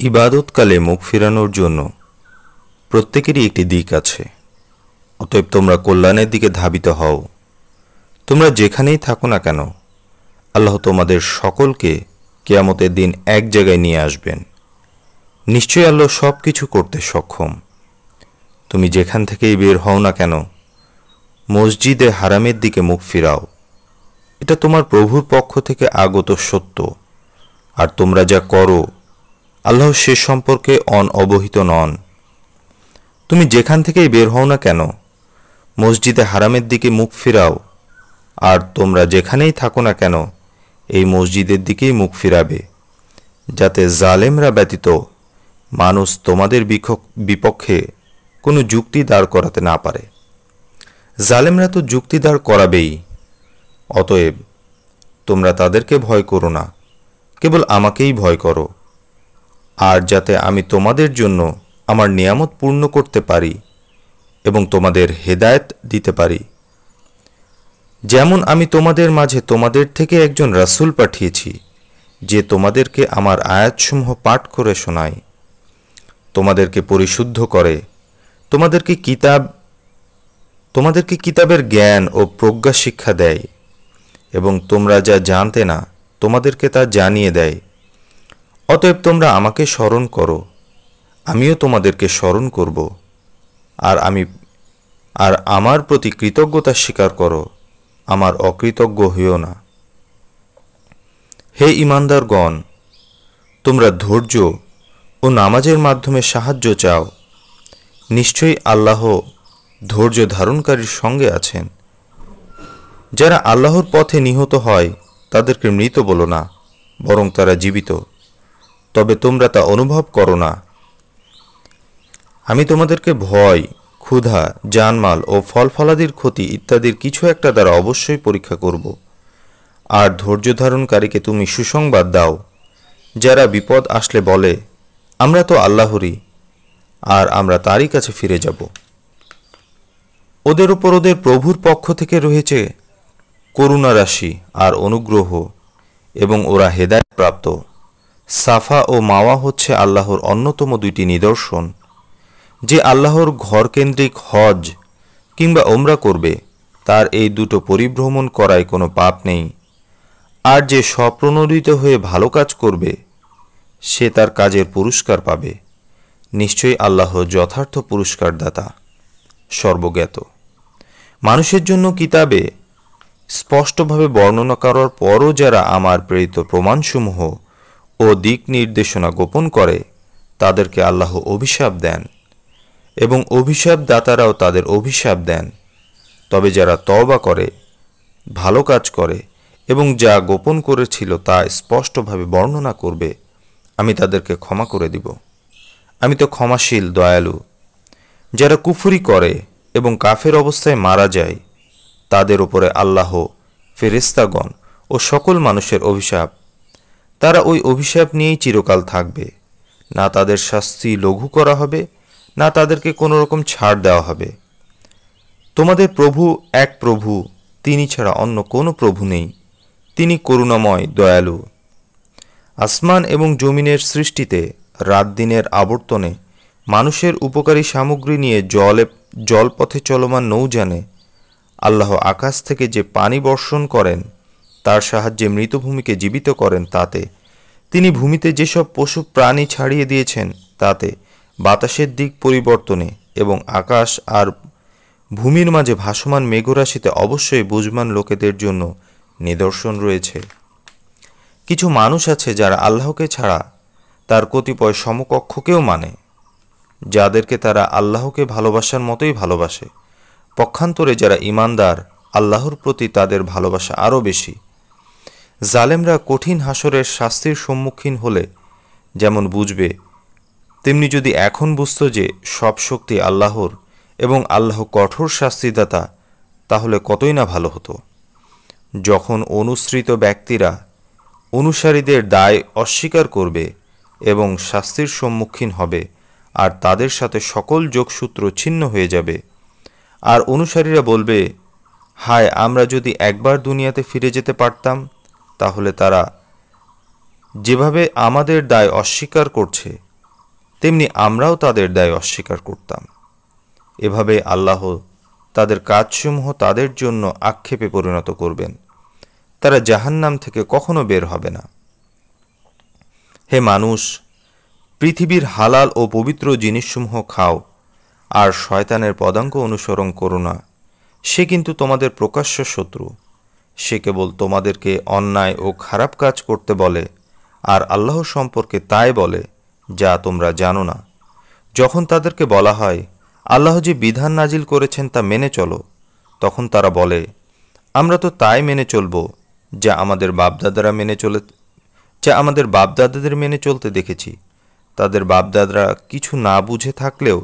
ইবাদতকালে মুখ ফেরানোর জন্য প্রত্যেকেরই একটি দিক আছে। অতএব তোমরা কল্যাণের দিকে ধাবিত হও। তোমরা যেখানেই থাকো না কেন, আল্লাহ তোমাদের সকলকে কেয়ামতের দিন এক জায়গায় নিয়ে আসবেন। নিশ্চয়ই আল্লাহ সব কিছু করতে সক্ষম। তুমি যেখান থেকেই বের হও না কেন, মসজিদে হারামের দিকে মুখ ফিরাও। এটা তোমার প্রভুর পক্ষ থেকে আগত সত্য। আর তোমরা যা করো আল্লাহ সে সম্পর্কে অন অবহিত নন। তুমি যেখান থেকেই বের হও না কেন, মসজিদে হারামের দিকে মুখ ফিরাও, আর তোমরা যেখানেই থাকো না কেন, এই মসজিদের দিকেই মুখ ফিরাবে, যাতে জালেমরা ব্যতীত মানুষ তোমাদের বিপক্ষে কোনো যুক্তি দাঁড় করাতে না পারে। জালেমরা তো যুক্তি দাঁড় করাবেই, অতএব তোমরা তাদেরকে ভয় করো না, কেবল আমাকেই ভয় করো। আর যাতে আমি তোমাদের জন্য আমার নিয়ামত পূর্ণ করতে পারি এবং তোমাদের হেদায়ত দিতে পারি। যেমন আমি তোমাদের মাঝে তোমাদের থেকে একজন রাসূল পাঠিয়েছি, যে তোমাদেরকে আমার আয়াতসমূহ পাঠ করে শোনায়। তোমাদেরকে পরিশুদ্ধ করে। তোমাদেরকে কিতাব, তোমাদেরকে কিতাবের জ্ঞান ও প্রজ্ঞা শিক্ষা দেয় এবং তোমরা যা জানতে না, তোমাদেরকে তা জানিয়ে দেয়। অতএব তোমরা আমাকে স্মরণ করো। আমিও তোমাদেরকে স্মরণ করব। আর আমি, আর আমার প্রতি কৃতজ্ঞতা স্বীকার করো, আমার অকৃতজ্ঞ হইও না। হে ইমানদারগণ, তোমরা ধৈর্য ও নামাজের মাধ্যমে সাহায্য চাও। নিশ্চয়ই আল্লাহ ধৈর্য ধারণকারীর সঙ্গে আছেন। যারা আল্লাহর পথে নিহত হয়, তাদেরকে মৃত বলো না, বরং তারা জীবিত। তবে তোমরা তা অনুভব করো না। আমি তোমাদেরকে ভয়, ক্ষুধা, জানমাল ও ফল ফলাদির ক্ষতি ইত্যাদির কিছু একটা দ্বারা অবশ্যই পরীক্ষা করব। আর ধৈর্য ধারণকারীকে তুমি সুসংবাদ দাও, যারা বিপদ আসলে বলে, আমরা তো আল্লাহরই, আর আমরা তারই কাছে ফিরে যাব। ওদের ওপর ওদের প্রভুর পক্ষ থেকে রয়েছে করুণা রাশি আর অনুগ্রহ, এবং ওরা হেদায়ত প্রাপ্ত। সাফা ও মাওয়া হচ্ছে আল্লাহর অন্যতম দুইটি নিদর্শন। যে আল্লাহর ঘরকেন্দ্রিক হজ কিংবা ওমরা করবে, তার এই দুটো পরিভ্রমণ করায় কোনো পাপ নেই। আর যে স্বপ্রণোদিত হয়ে ভালো কাজ করবে, সে তার কাজের পুরস্কার পাবে। নিশ্চয়ই আল্লাহ যথার্থ পুরস্কারদাতা। সর্বজ্ঞাত। মানুষের জন্য কিতাবে স্পষ্টভাবে বর্ণনা করার পরও যারা আমার প্রেরিত প্রমাণসমূহ ও দিক নির্দেশনা গোপন করে, তাদেরকে আল্লাহ অভিশাপ দেন এবং অভিশাপ দাতারাও তাদের অভিশাপ দেন। তবে যারা তওবা করে, ভালো কাজ করে এবং যা গোপন করেছিল তা স্পষ্টভাবে বর্ণনা করবে, আমি তাদেরকে ক্ষমা করে দিব। আমি তো ক্ষমাশীল, দয়ালু। যারা কুফুরি করে এবং কাফের অবস্থায় মারা যায়, তাদের উপরে আল্লাহ ফেরেস্তাগণ ও সকল মানুষের অভিশাপ তারা ওই অভিশাপ নিয়েই চিরকাল থাকবে। না তাদের শাস্তি লঘু করা হবে, না তাদেরকে কোনো রকম ছাড় দেওয়া হবে। তোমাদের প্রভু এক প্রভু, তিনি ছাড়া অন্য কোনো প্রভু নেই। তিনি করুণাময়, দয়ালু। আসমান এবং জমিনের সৃষ্টিতে, রাত দিনের আবর্তনে, মানুষের উপকারী সামগ্রী নিয়ে জলে, জলপথে চলমান নৌজানে আল্লাহ আকাশ থেকে যে পানি বর্ষণ করেন তার সাহায্যে মৃতভূমিকে জীবিত করেন তাতে। তিনি ভূমিতে যেসব পশু প্রাণী ছাড়িয়ে দিয়েছেন, তাতে বাতাসের দিক পরিবর্তনে এবং আকাশ আর ভূমির মাঝে ভাসমান মেঘরাশিতে অবশ্যই বুঝমান লোকেদের জন্য নিদর্শন রয়েছে। কিছু মানুষ আছে যারা আল্লাহকে ছাড়া তার কতিপয় সমকক্ষকেও মানে যাদেরকে তারা আল্লাহকে ভালোবাসার মতোই ভালোবাসে। পক্ষান্তরে যারা ইমানদার, আল্লাহর প্রতি তাদের ভালোবাসা আরও বেশি। জালেমরা কঠিন হাসরের শাস্তির সম্মুখীন হলে, যেমন বুঝবে, তেমনি যদি এখন বুঝত যে সব শক্তি আল্লাহর এবং আল্লাহ কঠোর শাস্তিদাতা, তাহলে কতই না ভালো হতো। যখন অনুসৃত ব্যক্তিরা অনুসারীদের দায় অস্বীকার করবে এবং শাস্তির সম্মুখীন হবে, আর তাদের সাথে সকল যোগসূত্র ছিন্ন হয়ে যাবে, আর অনুসারীরা বলবে, হায়, আমরা যদি একবার দুনিয়াতে ফিরে যেতে পারতাম তাহলে তারা, যেভাবে আমাদের দায় অস্বীকার করছে, তেমনি আমরাও তাদের দায় অস্বীকার করতাম। এভাবে আল্লাহ তাদের কাজসমূহ তাদের জন্য আক্ষেপে পরিণত করবেন। তারা জাহান্নাম থেকে কখনো বের হবে না। হে মানুষ, পৃথিবীর হালাল ও পবিত্র জিনিসসমূহ খাও, আর শয়তানের পদাঙ্ক অনুসরণ করো না। সে কিন্তু তোমাদের প্রকাশ্য শত্রু। সে কেবল তোমাদেরকে অন্যায় ও খারাপ কাজ করতে বলে, আর আল্লাহ সম্পর্কে তাই বলে, যা তোমরা জানো না। যখন তাদেরকে বলা হয়, আল্লাহ যে বিধান নাজিল করেছেন তা মেনে চলো, তখন তারা বলে, আমরা তো তাই মেনে চলব, যা আমাদের বাপদাদারা মেনে চলে, যা আমাদের বাপদাদাদের মেনে চলতে দেখেছি। তাদের বাপদাদারা কিছু না বুঝে থাকলেও,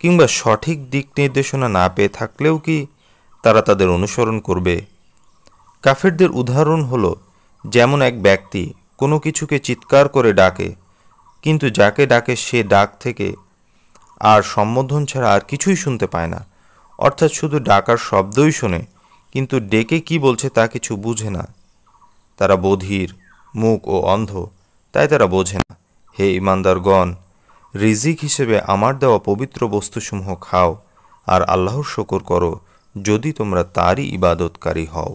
কিংবা সঠিক দিক নির্দেশনা না পেয়ে থাকলেও কি তারা তাদের অনুসরণ করবে? কাফেরদের উদাহরণ হলো, যেমন এক ব্যক্তি কোনো কিছুকে চিৎকার করে ডাকে, কিন্তু যাকে ডাকে সে ডাক থেকে আর সম্বোধন ছাড়া আর কিছুই শুনতে পায় না। অর্থাৎ শুধু ডাকার শব্দই শোনে, কিন্তু ডেকে কি বলছে তা কিছু বুঝে না। তারা বধির মুখ ও অন্ধ, তাই তারা বোঝে না। হে ইমানদারগণ, রিজিক হিসেবে আমার দেওয়া পবিত্র বস্তুসমূহ খাও, আর আল্লাহর শকর করো, যদি তোমরা তারই ইবাদতকারী হও।